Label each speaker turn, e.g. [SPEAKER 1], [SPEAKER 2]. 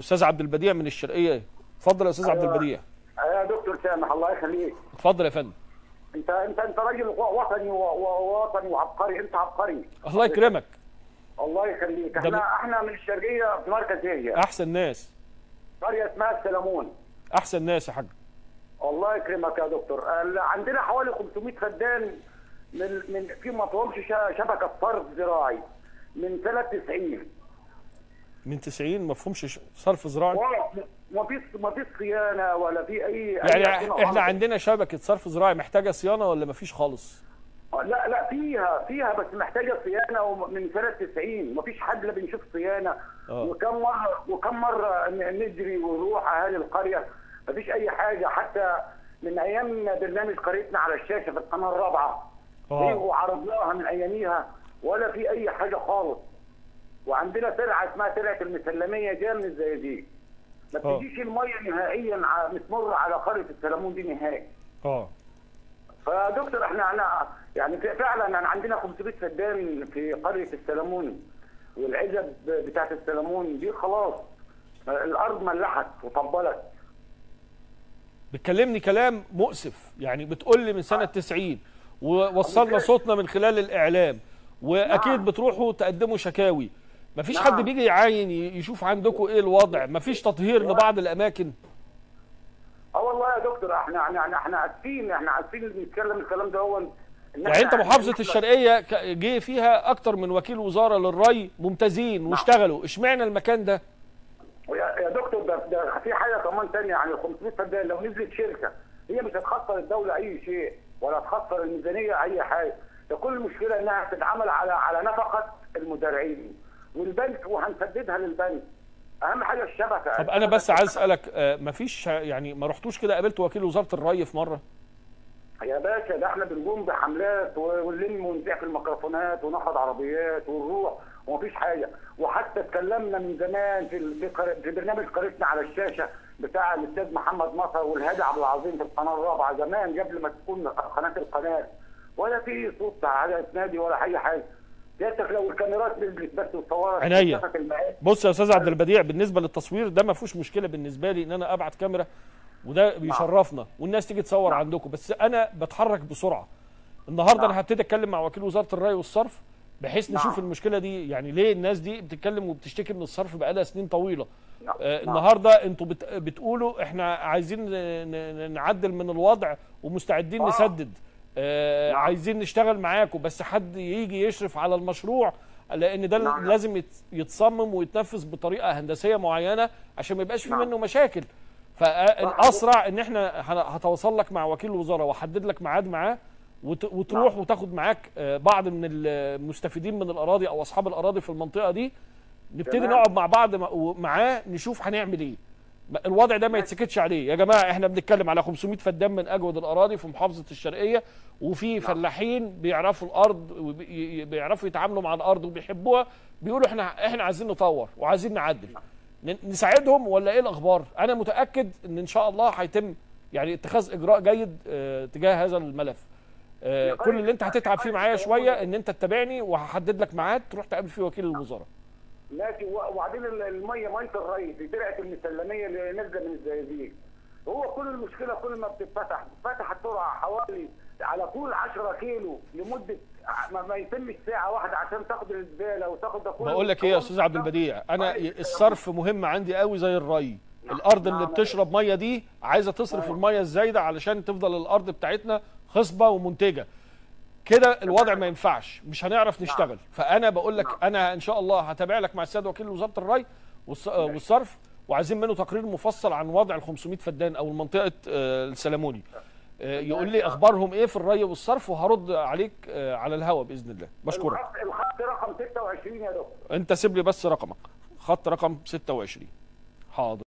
[SPEAKER 1] أستاذ عبد البديع من الشرقية. اتفضل يا أستاذ عبد
[SPEAKER 2] أيوة.
[SPEAKER 1] البديع.
[SPEAKER 2] يا دكتور سامح الله يخليك.
[SPEAKER 1] اتفضل يا فندم.
[SPEAKER 2] انت انت أنت راجل وطني ووطني وعبقري أنت عبقري.
[SPEAKER 1] الله يكرمك.
[SPEAKER 2] الله يخليك.
[SPEAKER 1] إحنا
[SPEAKER 2] إحنا من الشرقية في مركز هي.
[SPEAKER 1] أحسن ناس.
[SPEAKER 2] قرية اسمها السلمون
[SPEAKER 1] أحسن ناس يا حاج.
[SPEAKER 2] الله يكرمك يا دكتور. عندنا حوالي 500 فدان من من في ما شبكة صرف زراعي. من سنه 90
[SPEAKER 1] من 90 ما فيهمش ش- صرف زراعي
[SPEAKER 2] ما فيش ما فيش صيانة ولا في اي
[SPEAKER 1] يعني
[SPEAKER 2] أي إحنا.
[SPEAKER 1] عندنا شبكة صرف زراعي محتاجة صيانة ولا ما فيش خالص؟
[SPEAKER 2] لا لا فيها فيها بس محتاجة صيانة من سنة 90 مفيش حد لا بنشوف صيانة.
[SPEAKER 1] آه.
[SPEAKER 2] وكم مره وكم مرة نجري ونروح أهالي القرية. مفيش أي حاجة. حتى من أيام برنامج قريتنا على الشاشة في القناة الرابعة.
[SPEAKER 1] آه.
[SPEAKER 2] أيوه عرضناها من أياميها؟ ولا في أي حاجة خالص. وعندنا ترعه اسمها ترعه المسلمية جاية من الزقازيق. ما
[SPEAKER 1] آه.
[SPEAKER 2] بتجيش المية نهائيا بتمر على قرية السلمون دي نهائي.
[SPEAKER 1] آه.
[SPEAKER 2] فدكتور إحنا أنا يعني فعلا أنا عندنا 500 فدان في قرية السلمون والعزب بتاعت السلمون دي خلاص الأرض ملحت وطبلت.
[SPEAKER 1] بتكلمني كلام مؤسف يعني بتقول لي من سنة 90 ووصلنا صوتنا من خلال الإعلام وأكيد
[SPEAKER 2] نعم.
[SPEAKER 1] بتروحوا تقدموا شكاوي. مفيش
[SPEAKER 2] نعم.
[SPEAKER 1] حد بيجي يعاين يشوف عندكم إيه الوضع؟ مفيش تطهير لبعض الأماكن؟
[SPEAKER 2] آه والله يا دكتور إحنا إحنا إحنا, إحنا اسفين إحنا اسفين نتكلم الكلام ده هو
[SPEAKER 1] يعني انت محافظة الشرقية جه فيها أكتر من وكيل وزارة للري ممتازين واشتغلوا. اشمعنى المكان ده؟
[SPEAKER 2] يا يا دكتور ده, ده في حاجة كمان ثانية يعني ال 500 فدان لو نزلت شركة هي مش هتخسر الدولة أي شيء ولا هتخسر الميزانية أي حاجة. ده كل المشكلة إنها تتعمل على على نفقة المزارعين والبنك وهنسددها للبنك. أهم حاجة الشبكة.
[SPEAKER 1] طب أنا بس عايز أسألك آه، مفيش يعني ما رحتوش كده قابلت وكيل وزارة الري في مرة؟
[SPEAKER 2] يا باشا ده إحنا بنقوم بحملات ونلم ونبيع في الميكروفونات وناخد عربيات ونروح ومفيش حاجة. وحتى اتكلمنا من زمان في في, برنامج قريتنا على الشاشة بتاع الأستاذ محمد نصر والهادي عبد العظيم في القناة الرابعة زمان قبل ما تكون قناة القناة. ولا في صوت على نادي ولا أي حاجة. سيادتك لو الكاميرات نزلت بس وصورت
[SPEAKER 1] عينيا. بص يا أستاذ عبد البديع بالنسبة للتصوير ده ما فيهوش مشكلة بالنسبة لي إن أنا أبعت كاميرا وده بيشرفنا والناس تيجي تصور عندكم بس أنا بتحرك بسرعة النهارده
[SPEAKER 2] نعم.
[SPEAKER 1] أنا هبتدي أتكلم مع وكيل وزارة الري والصرف بحيث
[SPEAKER 2] نعم.
[SPEAKER 1] نشوف المشكلة دي يعني ليه الناس دي بتتكلم وبتشتكي من الصرف بقالها سنين طويلة
[SPEAKER 2] نعم.
[SPEAKER 1] آه
[SPEAKER 2] نعم.
[SPEAKER 1] النهارده أنتوا بت... بتقولوا إحنا عايزين نعدل من الوضع ومستعدين
[SPEAKER 2] آه.
[SPEAKER 1] نسدد آه
[SPEAKER 2] نعم.
[SPEAKER 1] عايزين نشتغل معاكم بس حد يجي يشرف على المشروع لأن ده
[SPEAKER 2] نعم.
[SPEAKER 1] لازم يت- يتصمم ويتنفذ بطريقة هندسية معينة عشان ما يبقاش في
[SPEAKER 2] نعم.
[SPEAKER 1] منه مشاكل فالأسرع إن إحنا هتواصل لك مع وكيل الوزاره وأحدد لك ميعاد معاه وت- وتروح وتاخد معاك آه، بعض من المستفيدين من الأراضي أو أصحاب الأراضي في المنطقة دي نبتدي. نقعد مع بعض مع- معاه نشوف هنعمل إيه الوضع ده ما يتسكتش عليه. يا جماعة إحنا بنتكلم على 500 فدان من أجود الأراضي في محافظة الشرقية وفي فلاحين بيعرفوا الأرض وبيعرفوا يتعاملوا مع الأرض وبيحبوها. بيقولوا إحنا إحنا عايزين نطور وعايزين نعدل. ن- نساعدهم ولا إيه الأخبار؟ أنا متأكد إن إن شاء الله هيتم يعني اتخاذ إجراء جيد آه تجاه هذا الملف. آه كل اللي أنت هتتعب فيه معايا شوية إن أنت تتابعني وهحدد لك ميعاد تروح تقابل فيه وكيل الوزاره
[SPEAKER 2] ماشي وبعدين ال- المية مية الري في ترعه المسلمية اللي نازلة من الزقازيق هو كل المشكلة كل ما بتتفتح بتفتح الترعه حوالي على طول 10 كيلو لمدة ما, ما يتمش ساعة واحدة عشان تاخد الزبالة وتاخد ده كله.
[SPEAKER 1] بقول لك إيه يا أستاذ عبد البديع؟ أنا الصرف مهم عندي قوي زي الري. الأرض اللي بتشرب مية دي عايزة تصرف المية الزايدة علشان تفضل الأرض بتاعتنا خصبة ومنتجة. كده الوضع ما ينفعش مش هنعرف نشتغل. فأنا بقول لك أنا إن شاء الله هتابع لك مع السيد وكيل وزارة الري والص- والصرف وعايزين منه تقرير مفصل عن وضع ال 500 فدان أو منطقه آه، السلموني آه، يقول لي أخبارهم إيه في الري والصرف؟ وهرد عليك آه، على الهوا بإذن الله. بشكرك.
[SPEAKER 2] الخط رقم 26 يا دكتور.
[SPEAKER 1] أنت سيب لي بس رقمك. خط رقم 26 حاضر.